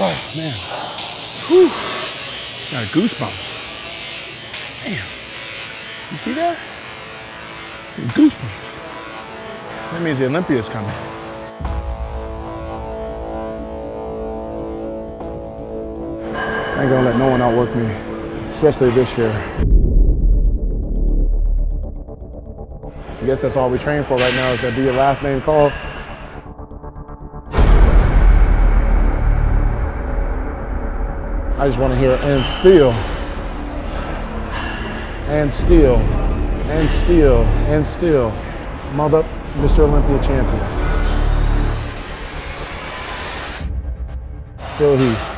Oh, man. Whew. Got a goosebumps. Damn. You see that? Goosebumps. That means the Olympia's coming. I ain't gonna let no one outwork me, especially this year. I guess that's all we train for right now is to be your last name called. I just want to hear and still, and still, and still, and still, mother, Mr. Olympia champion. Phil Heath.